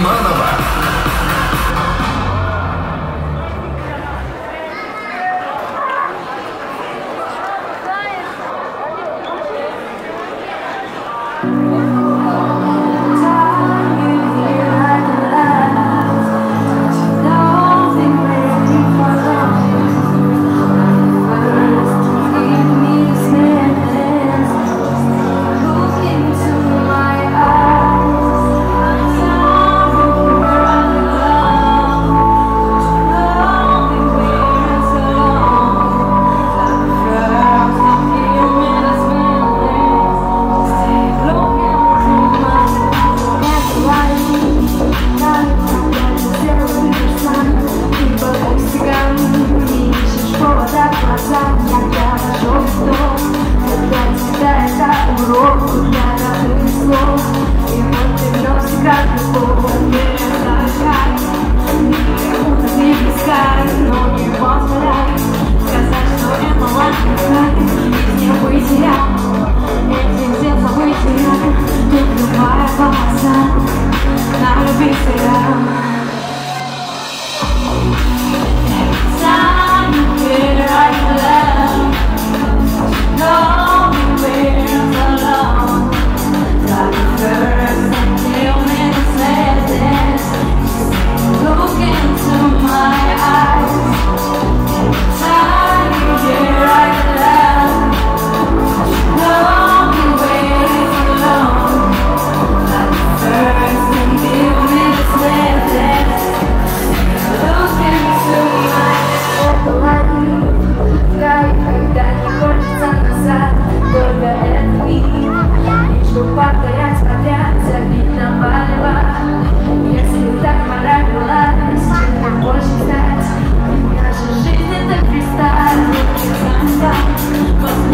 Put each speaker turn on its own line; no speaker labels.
Semana vai. слов, жаровых слов, и вот ты как любого не отдыхай, не пускай, но не позволяй сказать, что это ладно, как не потерял, этим где-то вытерял, не открывая глаза на любителя. Come.